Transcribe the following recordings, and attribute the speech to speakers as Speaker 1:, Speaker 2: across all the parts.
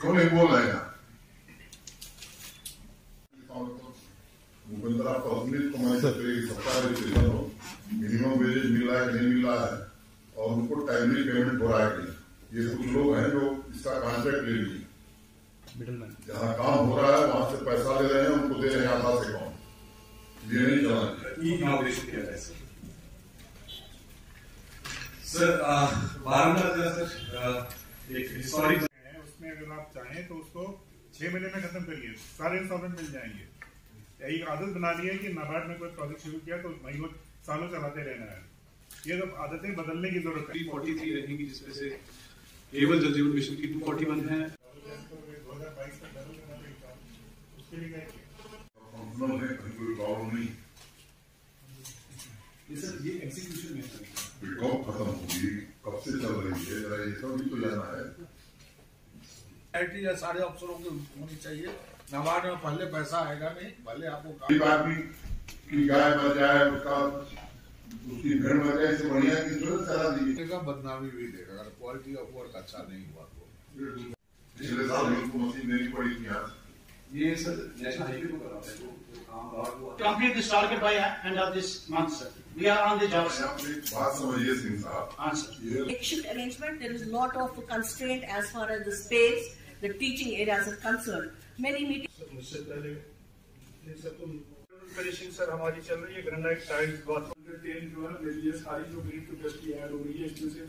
Speaker 1: कौन है बोल रहे हैं भूपेंद्र आप तस्वीर को मैंने सरकार मिनिमम वेजेज मिल रहा है। नहीं मिल रहा है और उनको टाइमली पेमेंट हो रहा है कि ये कुछ लोग हैं जो इसका कॉन्ट्रैक्ट ले लीजिए जहाँ काम हो रहा है वहाँ से पैसा ले रहे हैं उनको दे रहे हैं आधा से कम ये नहीं चलना
Speaker 2: सर बारम्बार सर एक हिस्टोरिक
Speaker 3: है आप चाहें तो उसको छह महीने में खत्म करिए सारे इंस्टॉलमेंट मिल जाएँगे। यही आदत बना ली है कि नाबार्ड में कोई प्रोजेक्ट शुरू किया तो महीनों सालों चलाते रहना है। ये तो आदतें बदलने की ज़रूरत है।
Speaker 2: 343 रहेंगी जिसमें से केवल जल जीवन मिशन की 241 है
Speaker 3: दो हज़ार बाईस तक चालू करना चाहिए था। उसके लिए क्या किया?
Speaker 1: फंक्शनल है। कहीं कोई प्रॉब्लम नहीं
Speaker 2: ये सर ये एग्जीक्यूशन में
Speaker 1: कब खत्म होगी कब से चल रही है? जरा ये सब भी तो जाना है।
Speaker 4: आईटी या सारे अफसरों की होनी चाहिए। नबार्ड में पहले पैसा आएगा नहीं पहले आपको
Speaker 1: गरीब आदमी की गाय मर जाए उसका उसकी भेड़ मर जाए इससे बढ़िया की इंश्योरेंस करा दीजिए
Speaker 4: बदनामी भी देगा अगर क्वालिटी ऑफ़ वर्क अच्छा नहीं हुआ तो।
Speaker 1: पिछले साल मशीन देनी पड़ी थी यहाँ
Speaker 2: ये सर नेशनल हाईवे को कराता है जो जो काम बाहर हुआ।
Speaker 5: complete this target by end of this month, sir. We are on the job, sir.
Speaker 1: बात समझिए सिंह साहब।
Speaker 5: Answer.
Speaker 1: ये
Speaker 6: Shift arrangement, there is lot of constraint as far as the space, the teaching areas are concerned. Many meetings
Speaker 3: मुझसे पहले ये सब तो sir हमारी चल रही है ग्रेनाइट टाइल्स बाथरूम टेन जो है ये सारी जो ग्रीन कैपेसिटी ऐड हो रही है इसमें से।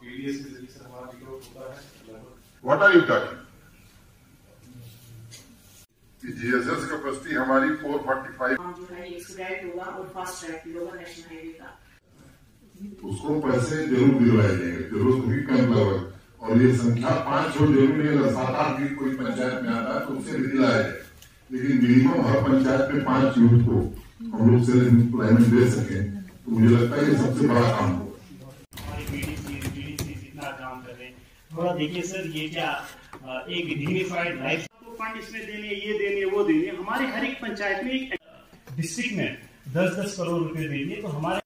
Speaker 2: पीडीएस के ज़रिए सर हमारा रिग्रोथ होता है
Speaker 1: what are you talking GSS capacity हमारी 445
Speaker 6: जो है एक्सपेडाइट होगा और फास्ट ट्रैक होगा नेशनल हाईवे का।
Speaker 1: उसको पैसे ज़रूर दिलवाए जाएँगे ज़रूर भी कम लगभग और ये संख्या पाँच हो ज़रूर अगर सात आठ भी कोई पंचायत में आता है तो उसे भी दिलाया जाए लेकिन मिनिमम हर पंचायत में पाँच यूथ को हम लोग से एम्प्लॉयमेंट दे सके तो मुझे लगता है ये सबसे बड़ा काम होगा।
Speaker 5: थोड़ा देखिए सर, ये क्या एक डिग्निफाइड लाइफ तो फंड इसमें देने ये देने वो देने हमारे हर एक पंचायत में एक डिस्ट्रिक्ट में दस दस करोड़ रुपए देंगे तो हमारे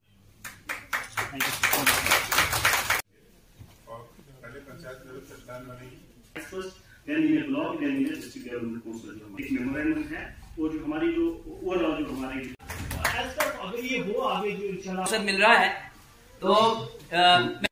Speaker 5: एक मेमोरेंडम है वो जो हमारी जो ओवरऑल जो हमारी अगर ये हो आगे जो चला
Speaker 7: मिल रहा है तो अ,